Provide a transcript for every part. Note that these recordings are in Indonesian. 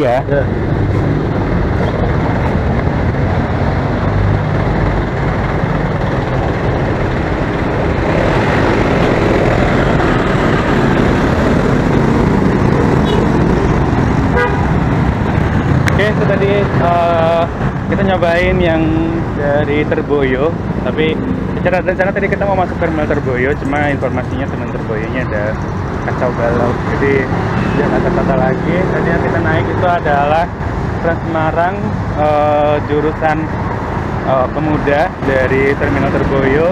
ya. Ya. Oke, itu tadi eh, kita nyobain yang dari Terboyo, tapi secara rencana tadi kita mau masuk terminal Terboyo, cuma informasinya terminal Terboyonya ada kacau balau, jadi jangan kata-kata lagi. Tadi yang kita naik itu adalah Trans Semarang eh, jurusan eh, Pemuda dari terminal Terboyo.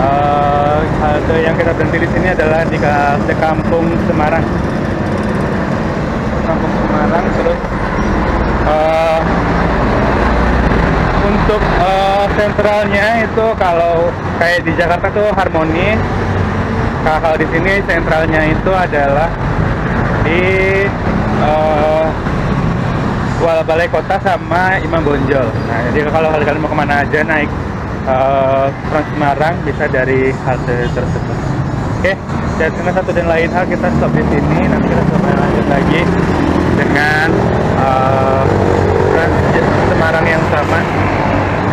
Eh, halte yang kita berhenti di sini adalah di Kampung Semarang. Kampung Semarang terus Eh, untuk eh, sentralnya itu kalau kayak di Jakarta tuh Harmoni kalau di sini sentralnya itu adalah di eh, Wala Balai Kota sama Imam Bonjol. Nah, jadi kalau kalian mau ke mana aja naik eh, Trans Semarang bisa dari halte tersebut. Oke, dan karena satu dan lain hal kita stop di sini. Nanti kita coba lanjut lagi dengan eh, Trans Semarang yang sama.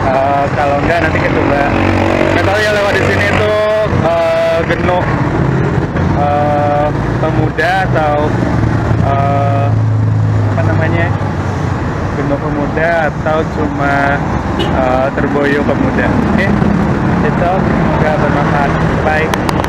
Eh, kalau enggak nanti kita coba. Nggak tahu ya lewat di sini itu eh, genuk eh, pemuda atau eh, apa namanya genuk pemuda atau cuma eh, terboyo pemuda. Oke, itu semoga bermanfaat. Bye.